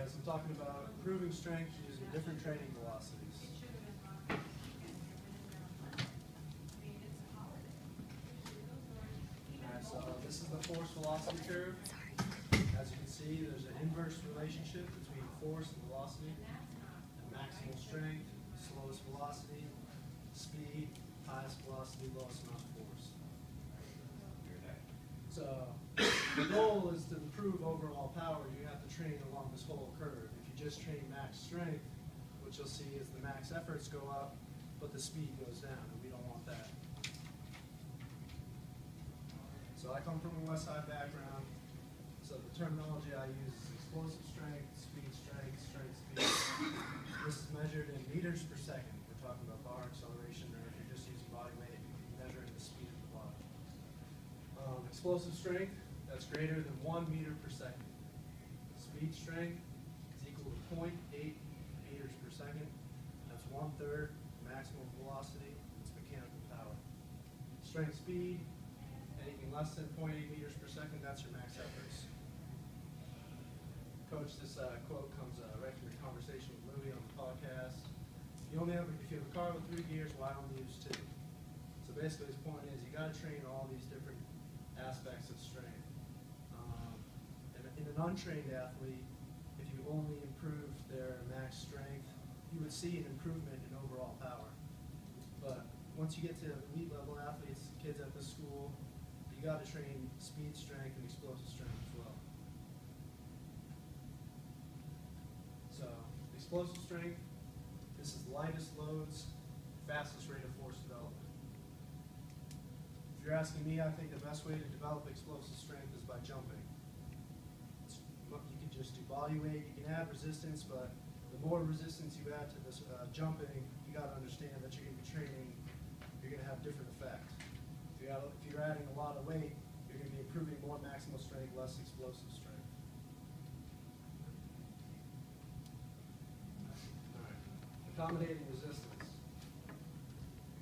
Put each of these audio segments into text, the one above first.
Whereas I'm talking about improving strength using different training velocities. So uh, this is the force velocity curve. As you can see, there's an inverse relationship between force and velocity. And maximal strength, slowest velocity, speed, highest velocity, lowest amount of force. So the goal is to improve overall power. You have to train along this whole curve. If you just train max strength, what you'll see is the max efforts go up, but the speed goes down, and we don't want that. So I come from a West Side background, so the terminology I use is explosive strength, speed strength, strength speed. This is measured in meters per second. We're talking about bar acceleration, or if you're just using body weight, you can measure the speed of the body. Um, explosive strength, that's greater than one meter per second. Speed strength is equal to 0.8 meters per second. That's one third maximum velocity. It's mechanical power. Strength speed, anything less than 0.8 meters per second, that's your max efforts. Coach, this uh, quote comes uh, right from your conversation with Louie on the podcast. You only have, if you have a car with three gears, why only use two? So basically, his point is you got to train all these different aspects of strength. Untrained athlete, if you only improve their max strength, you would see an improvement in overall power. But once you get to elite level athletes, kids at the school, you got to train speed strength and explosive strength as well. So explosive strength, this is lightest loads, fastest rate of force development. If you're asking me, I think the best way to develop explosive strength is by jumping. You just body you can add resistance, but the more resistance you add to this uh, jumping, you gotta understand that you're gonna be training, you're gonna have different effects. If you're, if you're adding a lot of weight, you're gonna be improving more maximal strength, less explosive strength. Accommodating resistance.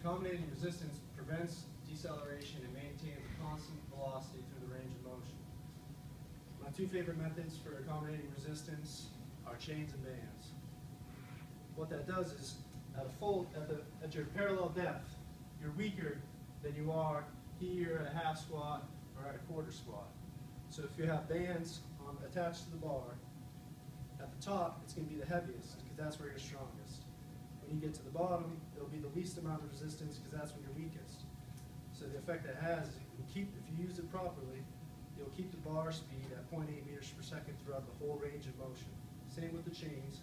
Accommodating resistance prevents deceleration and maintains a constant velocity through the range of motion. My two favorite methods for accommodating resistance are chains and bands. What that does is, at a full, at the, at your parallel depth, you're weaker than you are here at a half squat or at a quarter squat. So if you have bands on, attached to the bar, at the top, it's gonna be the heaviest, because that's where you're strongest. When you get to the bottom, it'll be the least amount of resistance, because that's when you're weakest. So the effect it has is it can keep, if you use it properly, it'll keep the bar speed at 0.8 meters per second throughout the whole range of motion. Same with the chains.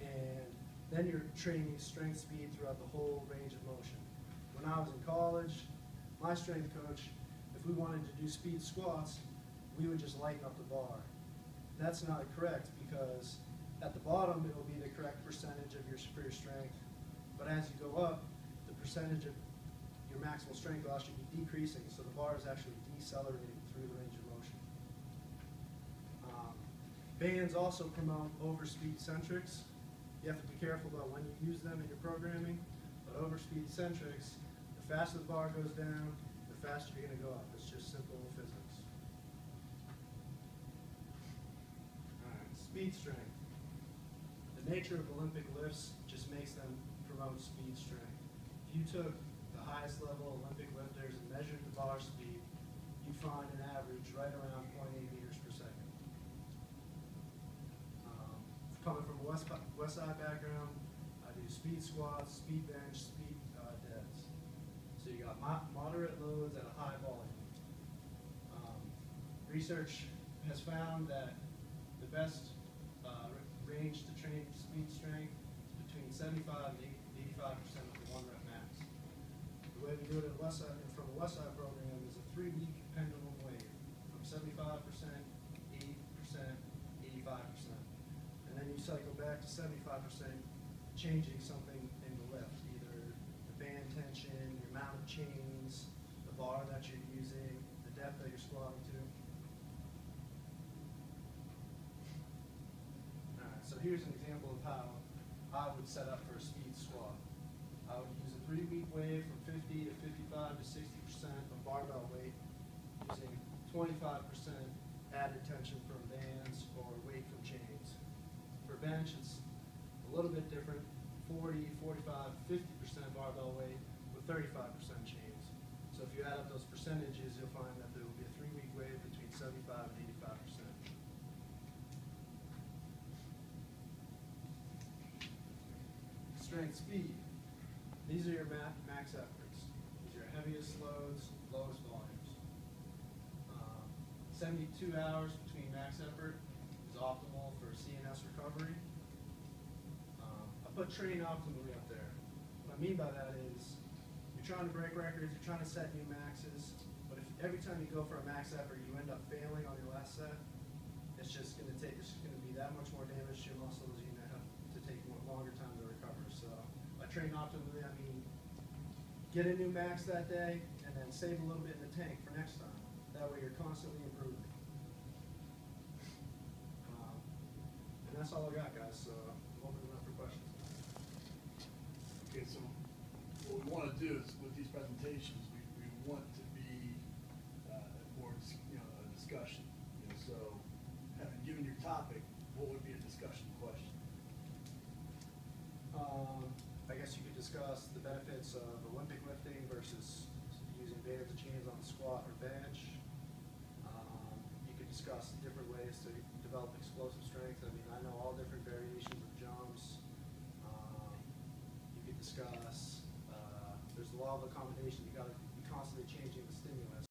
And then you're training strength speed throughout the whole range of motion. When I was in college, my strength coach, if we wanted to do speed squats, we would just lighten up the bar. That's not correct because at the bottom, it'll be the correct percentage of your superior strength. But as you go up, the percentage of your maximal strength will actually be decreasing, so the bar is actually decelerating through the range of motion. Um, Bands also promote overspeed centrics. You have to be careful about when you use them in your programming, but overspeed centrics, the faster the bar goes down, the faster you're gonna go up. It's just simple physics. Speed strength. The nature of Olympic lifts just makes them promote speed strength. If you took the highest level Olympic lifters and measured the bar speed, you'd find an average right around 0.8 meters per second. Um, Coming from a West, West Side background, I do speed squats, speed bench, speed uh, deads. So you got mo- moderate loads at a high volume. Um, Research has found that the best uh, range to train speed strength is between 75 and 85 percent way we do it at West Side, from the West Side program is a three-week pendulum wave from 75 percent, 80 percent, 85 percent. And then you cycle back to 75 percent, changing something in the lift, either the band tension, the amount of chains, the bar that you're using, the depth that you're squatting to. Alright, so here's an example of how I would set up for a speed. A three-week wave from fifty to fifty-five to sixty percent of barbell weight, using twenty-five percent added tension from bands or weight from chains. For bench, it's a little bit different, 40, 45, 50% barbell weight with 35% chains. So if you add up those percentages, you'll find that there will be a three-week wave between 75 and 85%. Strength speed. These are your ma- max efforts. These are your heaviest loads, lowest volumes. Um, Seventy-two hours between max effort is optimal for CNS recovery. Um, I put train optimally up there. What I mean by that is, you're trying to break records, you're trying to set new maxes, but if every time you go for a max effort, you end up failing on your last set, it's just gonna take, it's gonna be that much more damage to your muscles, you're gonna have to take more, longer time to recover, so. Train optimally, I mean, get a new max that day, and then save a little bit in the tank for next time. That way you're constantly improving. Um, And that's all I got, guys, so I'm opening up for questions. Okay, so what we want to do is with these presentations, we, we want to be, uh, more, you know, a discussion. You know, so having given your topic, what would be a discussion question? Um, I guess you could discuss the benefits of Olympic lifting versus using bands and chains on the squat or bench. Um, You could discuss different ways to develop explosive strength. I mean, I know all different variations of jumps. Um, You could discuss, uh, there's the law of accommodation. You gotta be constantly changing the